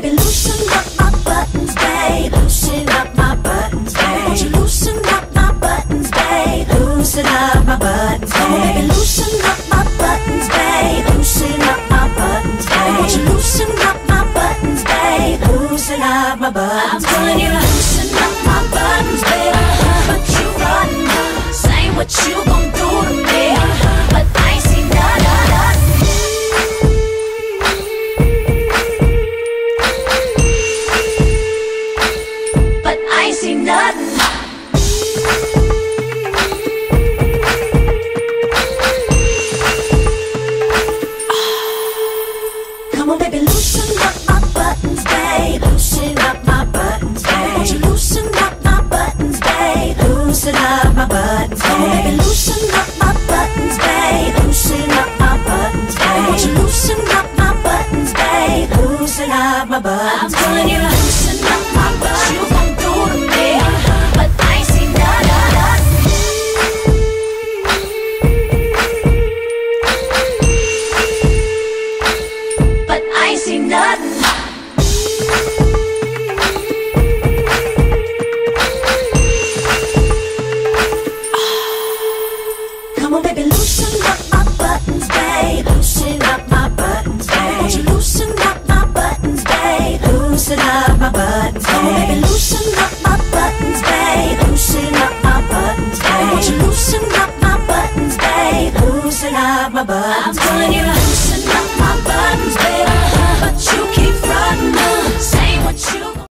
Baby, loosen up my buttons, babe. Loosen up my buttons, babe. Won't you loosen up my buttons, babe? Loosen up my buttons, babe. Baby, loosen my buttons, babe. Loosen up my buttons. I'm telling you, buttons,